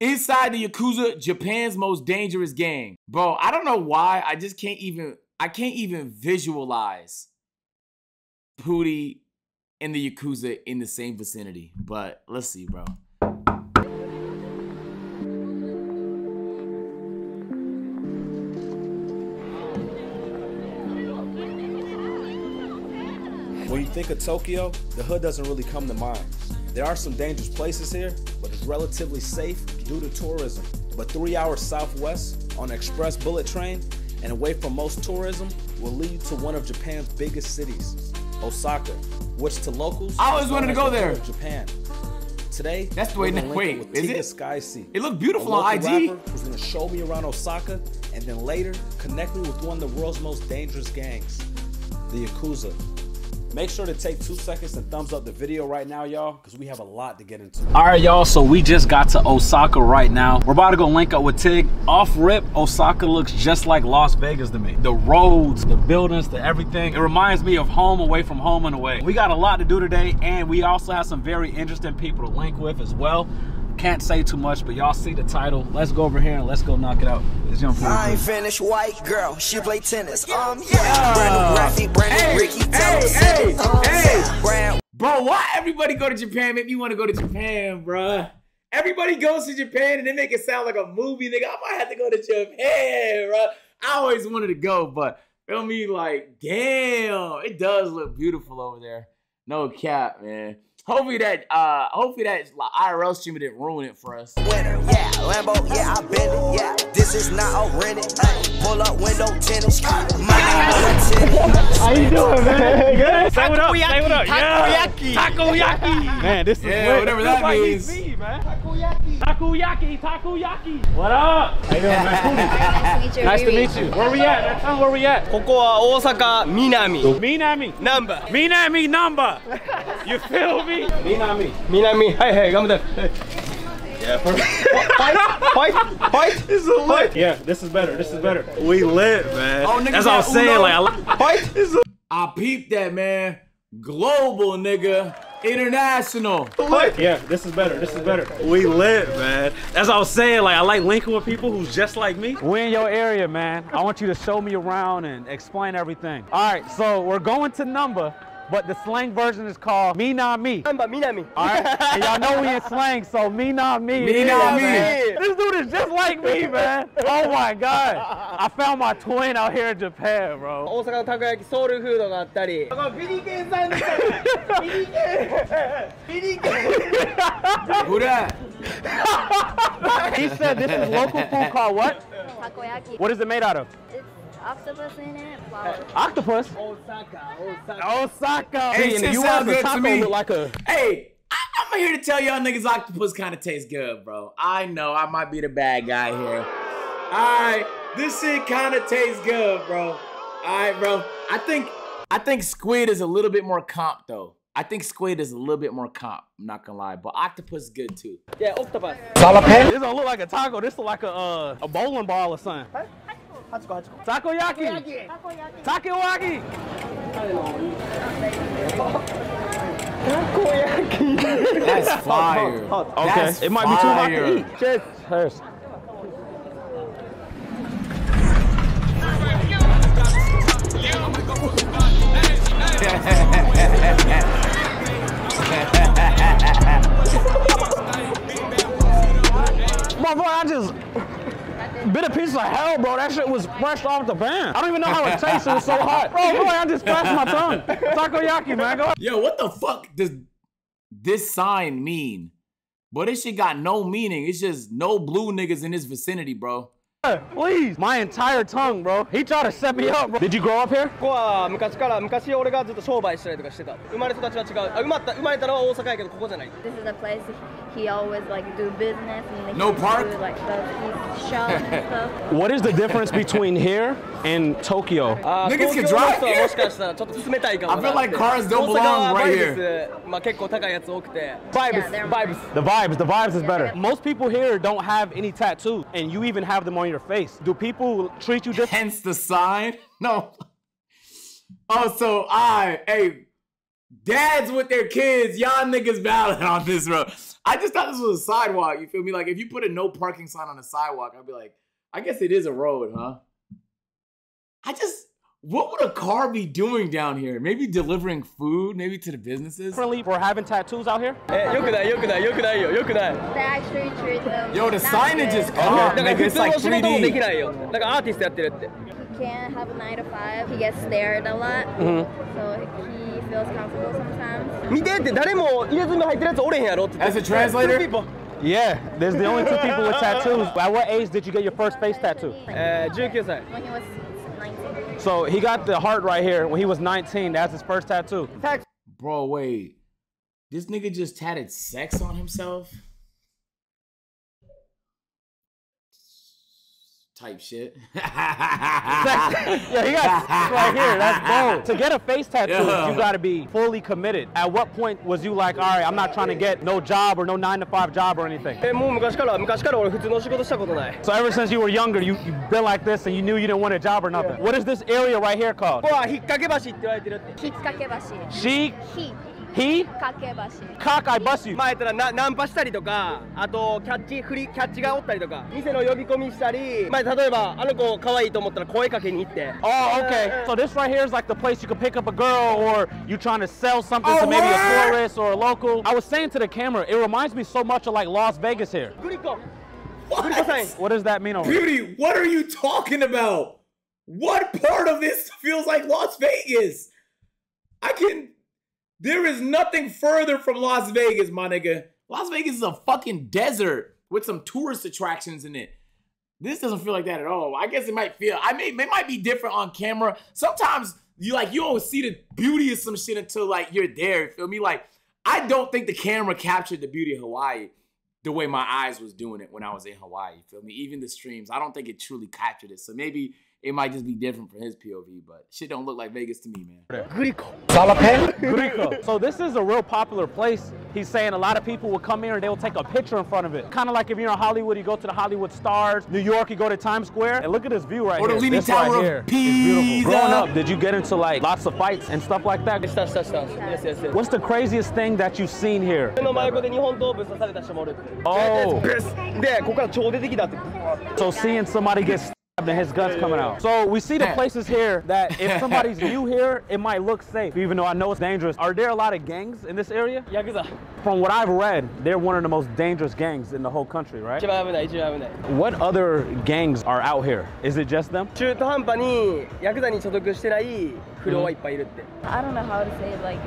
Inside the Yakuza, Japan's most dangerous gang. Bro, I don't know why. I just can't even I can't even visualize Poudii and the Yakuza in the same vicinity. But let's see, bro. When you think of Tokyo, the hood doesn't really come to mind. There are some dangerous places here, but it's relatively safe due to tourism. But three hours southwest on an express bullet train and away from most tourism will lead to one of Japan's biggest cities, Osaka, which to locals I always wanted to go there. Japan. Today, That's the way- link wait, with is Tia it? Sky Sea. It looked beautiful on IG. who's gonna show me around Osaka and then later connect me with one of the world's most dangerous gangs, the Yakuza. Make sure to take two seconds and thumbs up the video right now, y'all, because we have a lot to get into. All right, y'all. So we just got to Osaka right now. We're about to go link up with Tig. Off rip, Osaka looks just like Las Vegas to me. The roads, the buildings, the everything. It reminds me of home away from home in a way. We got a lot to do today, and we also have some very interesting people to link with as well. Can't say too much, but y'all see the title. Let's go over here and let's go knock it out. It's young people. I ain't finished white girl, she play tennis. Um, yeah. Brand new graphic, brand new Hey, Ricky, hey, tell him hey, send it. Um, hey. yeah. Brand Bro, why everybody go to Japan make me want to go to Japan, bruh? Everybody goes to Japan and they make it sound like a movie. Nigga, I might have to go to Japan, bruh. I always wanted to go, but feel me, like, damn, it does look beautiful over there. No cap, man. Hopefully that, uh, hopefully that IRL streamer didn't ruin it for us. winner, yeah. Lambo, yeah, I been yeah this is not all rented. Pull up window tennis. My name on. How you doing, man? Good. Say what up. Say what up. Takoyaki. Yeah. Takoyaki. Man, this is yeah, whatever that means. Me, man. Takoyaki. Takoyaki. What up? How you doing, man? Nice to meet you. Nice to meet you. Where we at? That's not where we at. ここは大阪南。南。Namba. 南 Namba. You feel me? 南。南。はいはい、頑張って。Yeah, perfect. fight fight fight This is lit. Yeah, this is better. This is better. We lit, man. Oh, niggas That's what I got was saying. Like, I like fight. I peeped that, man. Global, nigga. International. Yeah, this is better. This is better. We lit, man. That's what I was saying. Like, I like linking with people who's just like me. We're in your area, man. I want you to show me around and explain everything. All right, so we're going to Namba, but the slang version is called me not me. 南部南 All right, and y'all know we in slang, so me not me. Me not me. man. This dude is just like me, man. Oh my god, I found my twin out here in Japan, bro. 大阪のたこ焼きソウルフードがあったりビリケンさんですビリケンビリケン Who that? He said this is local food called what? Takoyaki. What is it made out of? octopus in it. Octopus? Osaka. Osaka. Osaka. Hey, and you want the taco to me. like a. Hey. I'm here to tell y'all niggas octopus kind of tastes good, bro. I know I might be the bad guy here. All right, this shit kind of tastes good, bro. All right, bro. I think I think squid is a little bit more comp though. I think squid is a little bit more comp. I'm not gonna lie, but octopus is good too. Yeah, octopus. This don't look like a taco. This look like a uh, a bowling ball or something. Huh? 8個8個 Takoyaki. Takoyaki. Takoyaki. That's fire. Okay, That's it might be too hot to eat. Cheers. Cheers. My boy, I just bit a piece of hell, bro. That shit was fresh off the pan. I don't even know how it tastes. It was so hot. Bro, boy, I just scratched my tongue. Takoyaki, man. Go ahead. Yo, what the fuck does this sign mean? But this shit got no meaning. It's just no blue niggas in this vicinity, bro. Please. My entire tongue, bro. He tried to set me up, bro. Did you grow up here? ここは昔から昔俺がずっと商売したりとかしてた生まれ育ちは違うあ生まった生まれたのは大阪やけどここじゃない This is the place he always like do business and no part do, like the. What is the difference between here and Tokyo? Uh, Niggas can drive here. I feel like cars don't belong right here. Uh, vibes, vibes. The vibes, the vibes is better. Most people here don't have any tattoo, and you even have them on your face. Do people treat you different? Hence the sign. No. Oh, so I, hey, dads with their kids, y'all niggas battling on this road. I just thought this was a sidewalk. You feel me? Like if you put a no parking sign on a sidewalk, I'd be like, I guess it is a road, huh? I just what would a car be doing down here? Maybe delivering food, maybe to the businesses? Currently, we're having tattoos out here. Hey, look at that, look at that, look at that, look at that. Actually true, though. Yo, the signage is calm, Like. It's like 3D. Like an artist. He can't have a 9 to 5. He gets stared a lot. Mm -hmm. So he feels comfortable sometimes. 見てって誰も入れ墨入ってるやつおれへんやろって言って As a translator? Two people Yeah, there's the only two people with tattoos. At what age did you get your first face tattoo? えー19歳 When he was 19. So he got the heart right here when he was 19. That's his first tattoo. Bro, wait. This nigga just tatted sex on himself? Type shit. Yeah, he got sex right here. That's bold. To get a face tattoo, Yeah. you got to be fully committed. At what point was you like, all right, I'm not trying to get no job or no nine to five job or anything? えもう昔から昔から俺普通の仕事したことない So ever since you were younger, you you've been like this and you knew you didn't want a job or nothing. What is this area right here called? ここは引っ掛け橋って言われてるって Hitsukakebashi. She, He. he, Kakebashi. cock, I bust you. 前やったらなナンパしたりとかあとキャッチフリキャッチがおったりとか店の呼び込みしたり前例えばあの子可愛いと思ったら声かけに行って Oh, okay. So this right here is like the place you can pick up a girl or you trying to sell something Oh, to maybe a word? florist or a local. I was saying to the camera, it reminds me so much of like Las Vegas here. グリコ What? What does that mean over here? Beauty, what are you talking about? What part of this feels like Las Vegas? I can. there is nothing further from Las Vegas, my nigga. Las Vegas is a fucking desert with some tourist attractions in it. This doesn't feel like that at all. I guess it might feel. I mean, it might be different on camera. Sometimes you like you don't see the beauty of some shit until like you're there. Feel me? Like I don't think the camera captured the beauty of Hawaii the way my eyes was doing it when I was in Hawaii. Feel me? Even the streams, I don't think it truly captured it. So maybe it might just be different from his POV, but shit don't look like Vegas to me, man. Glico. Glico. So this is a real popular place. He's saying a lot of people will come here and they will take a picture in front of it. Kind of like if you're in Hollywood, you go to the Hollywood Stars. New York, you go to Times Square. And look at this view right or here. Or the Leaning Tower right of here. Pisa. Growing up, did you get into like lots of fights and stuff like that? Stuff, stuff, stuff. Yes, yes, yes. What's the craziest thing that you've seen here? Oh. So seeing somebody get and his guns coming out. So we see the places here that if somebody's new here, it might look safe, even though I know it's dangerous. Are there a lot of gangs in this area? Yakuza. From what I've read, they're one of the most dangerous gangs in the whole country, right? What other gangs are out here? Is it just them? Mm-hmm. I don't know how to say it, like,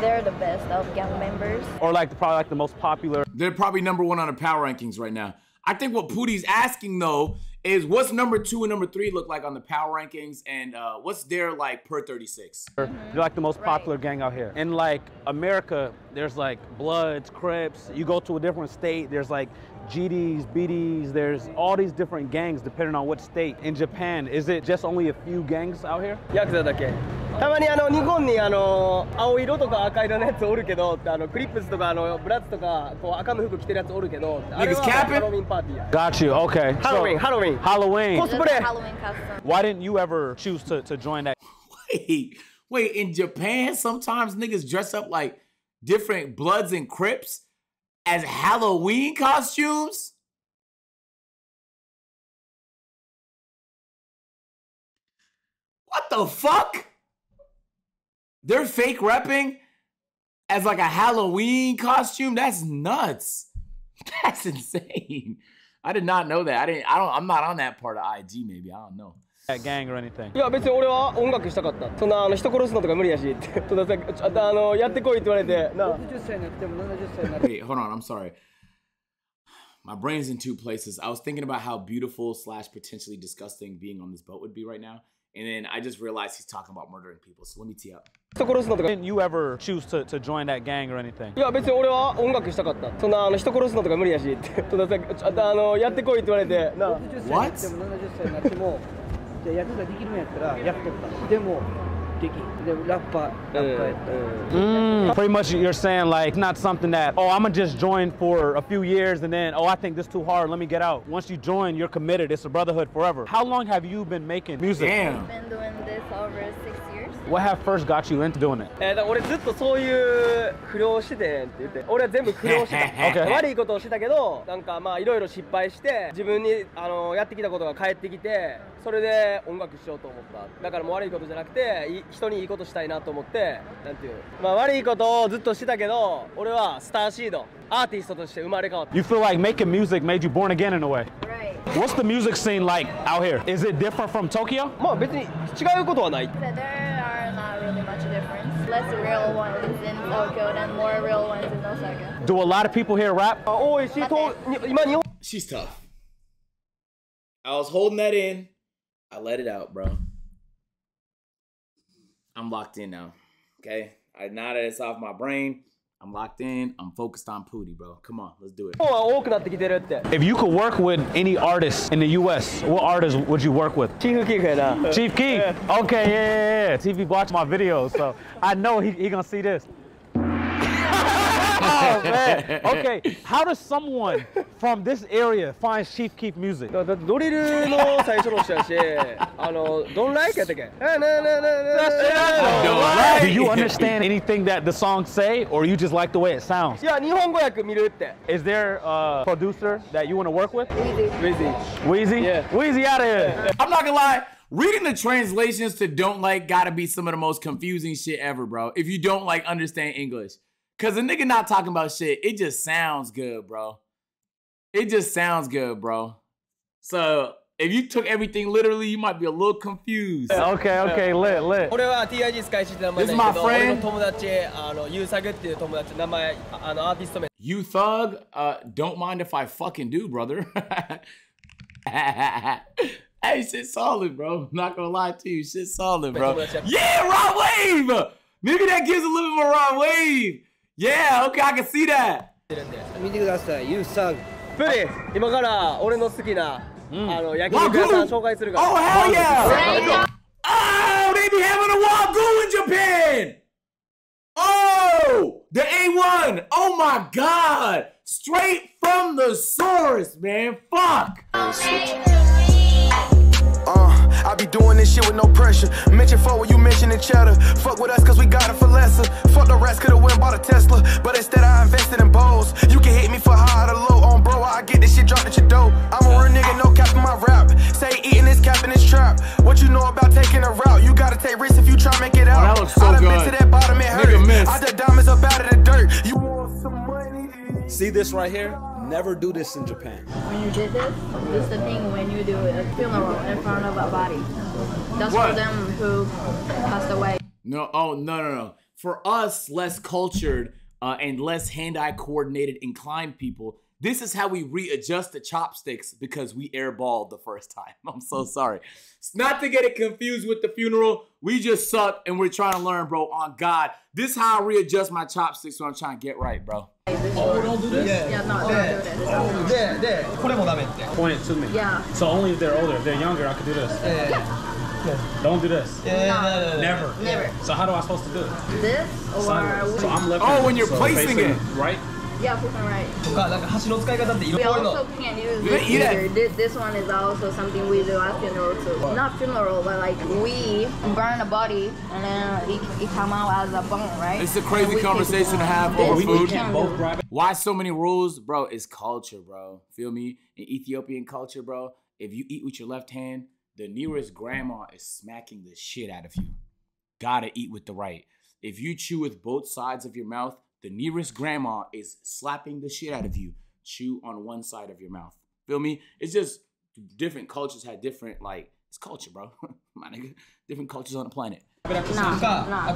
they're the best of gang members. Or like, probably like the most popular. They're probably number one on the power rankings right now. I think what Poudii's asking though is what's number two and number three look like on the power rankings, and uh, what's their like per 36. They're like the most popular gang out here. In like America, there's like Bloods, Crips. You go to a different state, there's like GDs, BDs. There's all these different gangs depending on what state. In Japan, is it just only a few gangs out here? ヤクザだけたまにあの日本にあの青色とか赤色のやつおるけどあのクリップスとかあのブラッツとかこう赤の服着てるやつおるけどあれは capping? ハロウィンパーティーや Got you. Okay. So- Halloween, Halloween. Halloween. Cos- Just Cosplay. a Halloween costume. Why didn't you ever choose to, to join that? Wait, wait. In Japan, sometimes niggas dress up like different Bloods and Crips as Halloween costumes. What the fuck? They're fake repping as like a Halloween costume. That's nuts. That's insane. I did not know that. I didn't. I don't. I'm not on that part of IG. Maybe I don't know. That gang or anything? いや別に俺は音楽したかったそんなあの人殺すのとか無理やしってたださちょっとあのやってこいって言われてなあ Wait, hold on. I'm sorry. My brain's in two places. I was thinking about how beautiful slash potentially disgusting being on this boat would be right now, and then I just realized he's talking about murdering people. So let me tee up. Didn't you ever choose to, to join that gang or anything? いや別に俺は音楽したかったそんなあの人殺すのとか無理やしってたださちょっとあのやってこいって言われてなあ What? でも70歳になっても じゃあ役ができるんやったらやっとったでもできでラッパーラッパーやったら Mm, pretty much you're saying like not something that, oh, I'm gonna just join for a few years and then, oh, I think this too hard, let me get out. Once you join, you're committed. It's a brotherhood forever. How long have you been making music? Damn. Been doing this over six years. what have first got you into doing it? えー、俺ずっとそういう苦労しててんって言って俺は全部苦労してた Okay. 悪いことをしてたけどなんかまあいろいろ失敗して自分にあのやってきたことが返ってきてそれで音楽しようと思っただからもう悪いことじゃなくてい人にいいことしたいなと思ってなんていうまあ悪いことをずっとしてたけど俺はスターシードアーティストとして生まれ変わった You feel like making music made you born again in a way. Right. What's the music scene like out here? Is it different from Tokyo? まあ別に違うことはない less real ones in Tokyo and more real ones in Osaka. Do a lot of people here rap? Oh, she told. She's tough. I was holding that in. I let it out, bro. I'm locked in now. Okay, I nodded that it's off my brain, I'm locked in. I'm focused on Poudii, bro. Come on, let's do it. If you could work with any artist in the U.S., what artist would you work with? Chief Keef. Chief Keef. Okay, yeah, yeah, yeah. Chief watch my videos, so I know he, he gonna see this oh man. Okay. How does someone from this area find Chief Keef music? だだってドリルの最初の人やし、あの、ドンライクやったっけえななななな Do you understand anything that the songs say, or you just like the way it sounds? いや、日本語訳見るって。 Is there a producer that you want to work with? Wheezy. Wheezy? Yeah. Wheezy out of here. I'm not gonna lie. Reading the translations to don't like gotta be some of the most confusing shit ever, bro. If you don't like understand English. Cause a nigga not talking about shit, it just sounds good, bro. It just sounds good, bro. So if you took everything literally, you might be a little confused. Okay, okay, lit, lit. 俺は TIG スカイシって名前 This だ is け my ど、俺 friend. の友達、あの、ユーサグっていう友達、名前、ああの、アーティスト名。 You thug, uh, don't mind if I fucking do, brother. hey, shit solid, bro. Not gonna lie to you, shit solid, bro. Yeah, raw wave. Maybe that gives a little bit more raw wave. Yeah, okay, I can see that. 見てくださいユーサグプリ今から俺の好きな、あの、焼肉屋さん紹介するから。 Oh hell yeah! Oh, they be having a wagyu in Japan. Oh, the A1. Oh my God, straight from the source, man. Fuck. I be doing this shit with no pressure. Mention for what you mentioning cheddar. Fuck with us cause we got it for lesser. Fuck the rest could've went bought a Tesla. But instead I invested in Bose. You can hit me for high or low on bro. I get this shit dropped at your door. I'm a real nigga, no cap in my rap. Say eating this cap in this trap. What you know about taking a route? You gotta take risks if you try to make it oh, out. that looks so I done been good. to that bottom, it Nigga hurt. missed. I done diamonds up out of the dirt. You want some money? See this right here? Never do this in Japan. When you did this, this is the thing when you do a funeral in front of a body. That's What? for them who passed away. No, oh no, no, no. For us, less cultured uh, and less hand-eye coordinated, inclined people, this is how we readjust the chopsticks because we airballed the first time. I'm so sorry. It's not to get it confused with the funeral. We just suck and we're trying to learn, bro. On God, this is how I readjust my chopsticks when I'm trying to get right, bro. Oh, don't do this? Yeah, no, don't do this. It's not- で、で、これもダメって。 Point it to me. Yeah. So only if they're older. If they're younger, I could do this. Don't do this. Never. Never. So how do I supposed to do it? This or Sideways. we, So I'm left. Oh, when you're placing it. right. yeah, freaking right. とか、なんか箸の使い方っていろ We いろ also can't use Yeah, this eat it. either. This, this one is also something we do at funeral too. Not funeral, but like we burn a body and then it, it come out as a bone, right? It's a crazy And we can- conversation to have This over we food. can Both do. grab it. Why so many rules, bro? It's culture, bro. Feel me? In Ethiopian culture, bro, if you eat with your left hand, the nearest grandma is smacking the shit out of you. Gotta eat with the right. If you chew with both sides of your mouth, the nearest grandma is slapping the shit out of you, chew on one side of your mouth. Feel me? It's just different cultures had different like it's culture, bro. My nigga, different cultures on the planet. Nah, nah.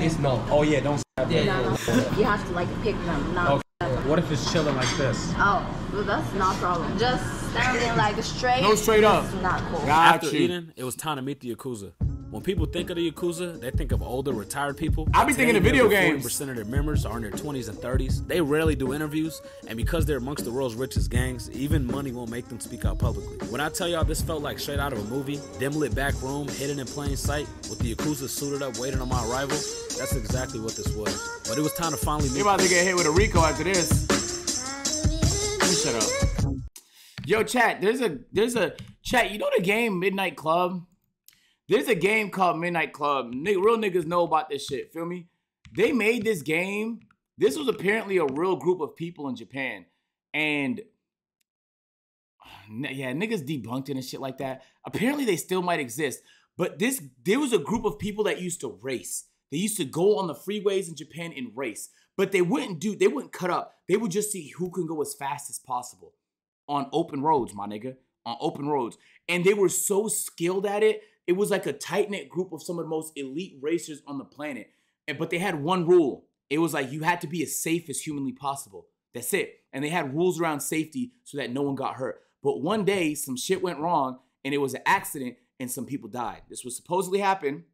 It's no. Oh yeah, don't. Yeah, you have to like pick them. Nah. Okay. What if it's chilling like this? Oh, well, that's not a problem. Just standing like straight. No, straight up. Not cool. Got After you. eating, it was time to meet the Yakuza. When people think of the Yakuza, they think of older, retired people. I be thinking of video games. 40% of their members are in their 20s and 30s. They rarely do interviews, and because they're amongst the world's richest gangs, even money won't make them speak out publicly. When I tell y'all this felt like straight out of a movie, dim lit back room, hidden in plain sight, with the Yakuza suited up waiting on my arrival, that's exactly what this was. But it was time to finally You meet. about to get hit with a Rico after this. You shut up. Yo, chat. There's a there's a chat. You know the game Midnight Club. There's a game called Midnight Club. Real niggas know about this shit. Feel me? They made this game. This was apparently a real group of people in Japan, and yeah, niggas debunked it and shit like that. Apparently, they still might exist. But this, there was a group of people that used to race. They used to go on the freeways in Japan and race, but they wouldn't do, they wouldn't cut up. They would just see who can go as fast as possible on open roads, my nigga, on open roads. And they were so skilled at it. It was like a tight knit group of some of the most elite racers on the planet. And but they had one rule. It was like you had to be as safe as humanly possible. That's it. And they had rules around safety so that no one got hurt. But one day, some shit went wrong and it was an accident and some people died. This was supposedly happen.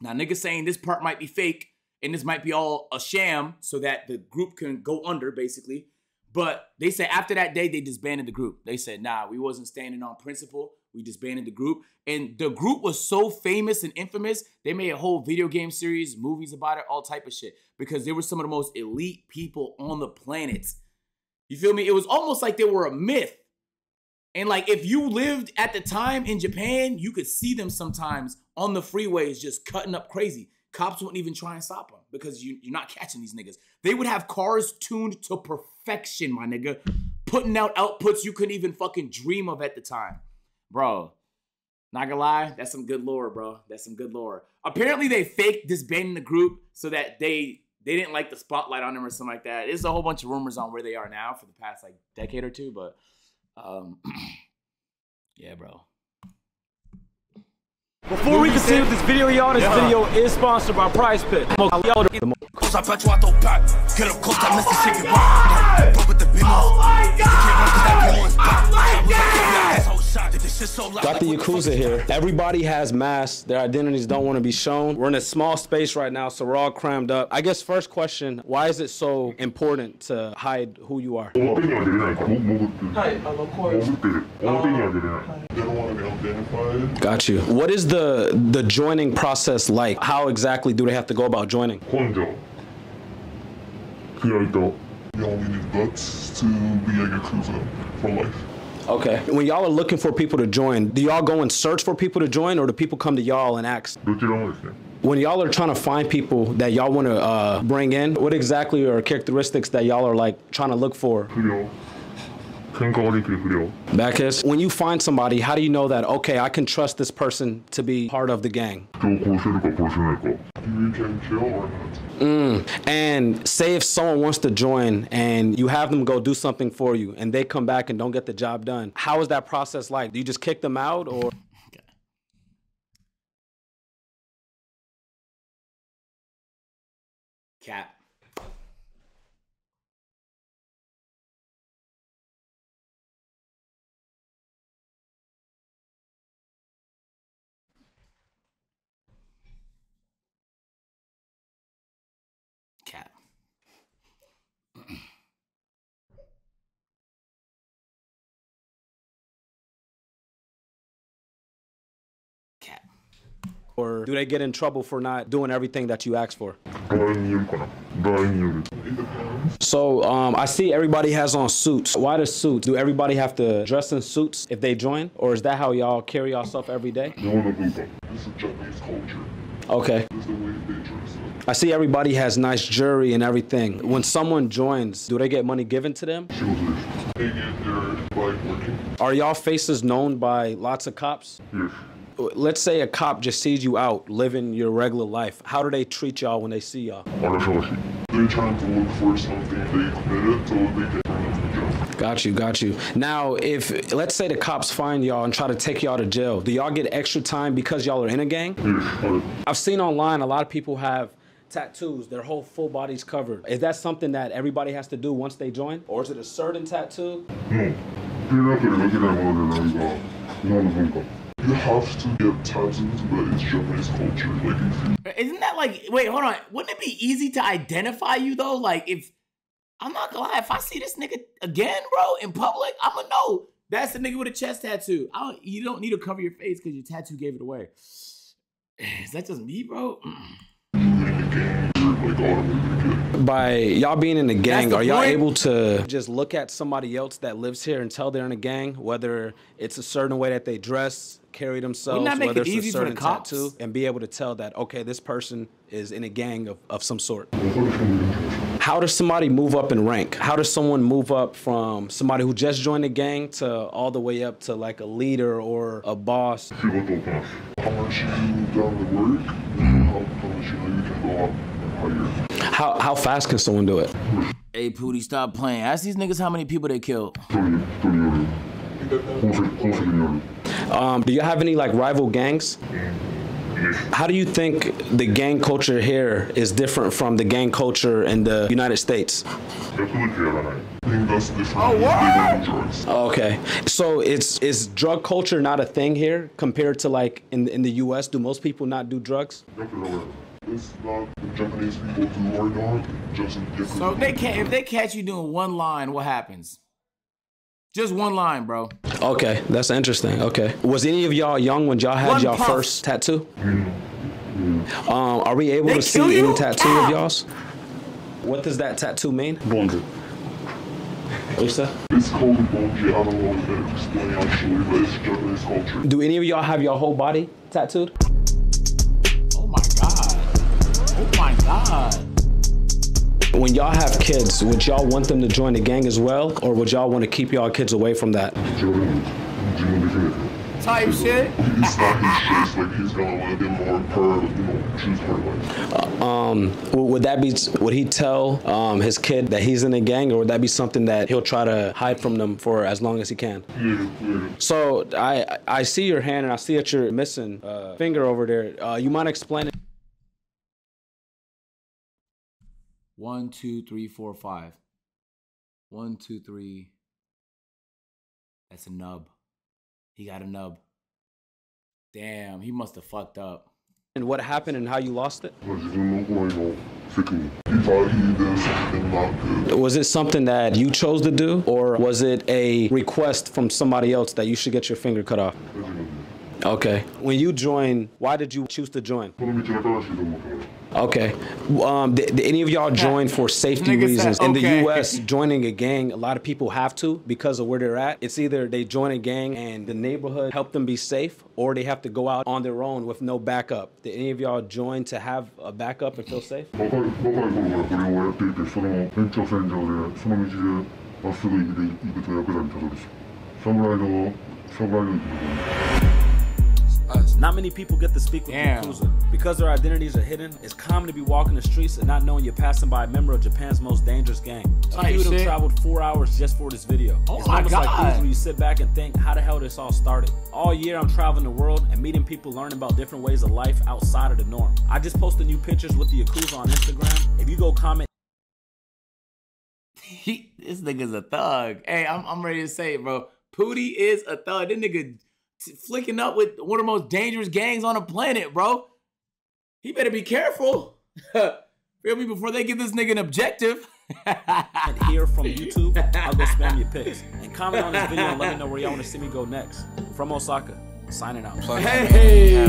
Now, niggas saying this part might be fake and this might be all a sham so that the group can go under, basically. But they said after that day, they disbanded the group. They said, nah, we wasn't standing on principle. We disbanded the group. And the group was so famous and infamous, they made a whole video game series, movies about it, all type of shit. Because they were some of the most elite people on the planet. You feel me? It was almost like they were a myth. And like if you lived at the time in Japan, you could see them sometimes on the freeways just cutting up crazy. Cops wouldn't even try and stop them because you, you're not catching these niggas. They would have cars tuned to perfection, my nigga, putting out outputs you couldn't even fucking dream of at the time. Bro, not gonna lie, that's some good lore, bro. That's some good lore. Apparently they faked disbanding the group so that they they didn't like the spotlight on them or something like that. There's a whole bunch of rumors on where they are now for the past like decade or two, but um, yeah, bro. Before we continue with this video, y'all, this Yeah. video is sponsored by Price Pit. Cause I bet you I throw back. Get up close, that Mississippi rock. Pump with the beam Got the Yakuza here. Everybody has masks. Their identities don't want to be shown. We're in a small space right now, so we're all crammed up. I guess first question, why is it so important to hide who you are? Got you. What is the the joining process like? How exactly do they have to go about joining? You only need guts to be a Yakuza for life. Okay. When y'all are looking for people to join, do y'all go and search for people to join or do people come to y'all and ask? When y'all are trying to find people that y'all want to uh, bring in, what exactly are characteristics that y'all are like trying to look for? Backus, when you find somebody, how do you know that, okay, I can trust this person to be part of the gang? Mm. And say if someone wants to join and you have them go do something for you and they come back and don't get the job done, how is that process like? Do you just kick them out or? Or do they get in trouble for not doing everything that you asked for? So um, I see everybody has on suits. Why the suits? Do everybody have to dress in suits if they join? Or is that how y'all carry yourself every day? Okay. I see everybody has nice jewelry and everything. When someone joins, do they get money given to them? Are y'all faces known by lots of cops? Yes let's say a cop just sees you out living your regular life. How do they treat y'all when they see y'all? They're trying to look for something they committed so they can. Got you, got you. Now, if let's say the cops find y'all and try to take y'all to jail, do y'all get extra time because y'all are in a gang? I've seen online a lot of people have tattoos, their whole full body's covered. Is that something that everybody has to do once they join? Or is it a certain tattoo? No you have to get tattoos into Japanese culture. Like, if you... isn't that like? Wait, hold on. Wouldn't it be easy to identify you though? Like, if I'm not gonna lie, if I see this nigga again, bro, in public, I'ma know that's the nigga with a chest tattoo. Don't, you don't need to cover your face because your tattoo gave it away. Is that just me, bro? Mm like, By y'all being in a gang, are y'all able to just look at somebody else that lives here and tell they're in a gang, whether it's a certain way that they dress, carry themselves, whether it it's a certain tattoo, and be able to tell that, okay, this person is in a gang of, of some sort? How does somebody move up in rank? How does someone move up from somebody who just joined the gang to all the way up to like a leader or a boss? How much you down to work? How much you know you can go up? How how fast can someone do it? Hey, Poudii, stop playing. Ask these niggas how many people they killed. Um, do you have any like rival gangs? How do you think the gang culture here is different from the gang culture in the United States? Oh, okay. So it's is drug culture not a thing here compared to like in in the US? Do most people not do drugs? This is not the Japanese people who are not just different. So they can't, if they catch you doing one line, what happens? Just one line, bro. Okay, that's interesting. Okay, was any of y'all young when y'all had y'all first tattoo? Mm. Mm. Um, are we able they to see you? any tattoo Ow. of y'all's? What does that tattoo mean? Bonju. What's that? It's called bonji. I don't want to explain actually, but it's Japanese culture. Do any of y'all have your whole body tattooed? Oh my God. When y'all have kids, would y'all want them to join the gang as well, or would y'all want to keep y'all kids away from that? Type shit. Um, would that be? Would he tell um, his kid that he's in a gang, or would that be something that he'll try to hide from them for as long as he can? Yeah, yeah. So I I see your hand and I see that you're missing a finger over there. Uh, you explain it One, two, three, four, five. One, two, three. That's a nub. He got a nub. Damn, he must have fucked up. And what happened and how you lost it? Was it something that you chose to do or was it a request from somebody else that you should get your finger cut off? Okay. When you joined, why did you choose to join? Okay. Um, did, did any of y'all join for safety Nigga reasons? Said, okay. In the U.S., joining a gang, a lot of people have to because of where they're at. It's either they join a gang and the neighborhood help them be safe, or they have to go out on their own with no backup. Did any of y'all join to have a backup and feel safe? us. Not many people get to speak with Yakuza. Because their identities are hidden, it's common to be walking the streets and not knowing you're passing by a member of Japan's most dangerous gang. I nice people traveled four hours just for this video. Oh it's my almost God. like these where you sit back and think, how the hell this all started? All year I'm traveling the world and meeting people learning about different ways of life outside of the norm. I just posted new pictures with the Yakuza on Instagram. If you go comment he, this nigga's a thug. Hey, I'm, I'm ready to say it, bro. Poudii is a thug. This nigga flicking up with one of the most dangerous gangs on the planet, bro. He better be careful. Feel me? Before they give this nigga an objective. And here from YouTube, I'll go spam your pics. And comment on this video and let me know where y'all want to see me go next. From Osaka, signing out. Hey, uh,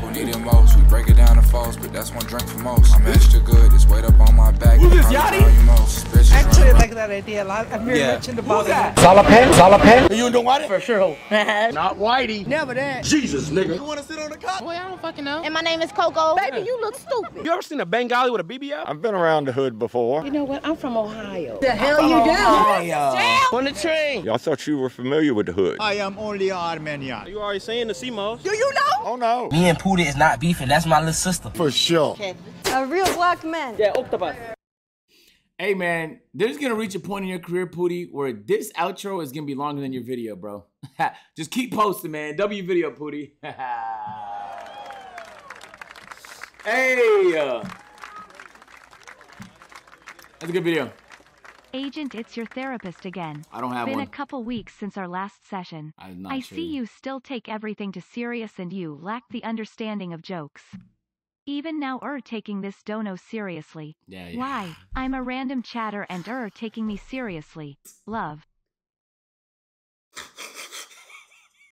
Who need it most? We break it down to falls, but that's one drink for most. I'm extra good, it's weight up on my back. Who's this, Yachty? you most. Bitches Actually, I like that idea a lot. I've heard Yeah. mentioned about Who's that? it. Salapen? Salapen? You don't want it? For sure. Not Whitey. Never that. Jesus, nigga. You want to sit on the cop? Boy, I don't fucking know. And my name is Coco. Baby, you look stupid. You ever seen a Bengali with a BBL? I've been around the hood before. You know what? I'm from Ohio. The hell you do? Oh, yo. On the train. Y'all thought you were familiar with the hood. I am only Armenian. You already saying the CMOS? Do you know? Oh no. Me and Poudii is not beefing. That's my little sister. For sure. Okay. A real black man. Yeah, octopus. Hey, man, there's going to reach a point in your career, Poudii, where this outro is going to be longer than your video, bro. Just keep posting, man. W video, Poudii. hey. uh, That's a good video. Agent, it's your therapist again. I don't have Been one. a couple weeks since our last session. I'm not I sure. see you still take everything too serious and you lack the understanding of jokes. Even now er taking this dono seriously. Yeah, yeah. Why? I'm a random chatter and er taking me seriously. Love.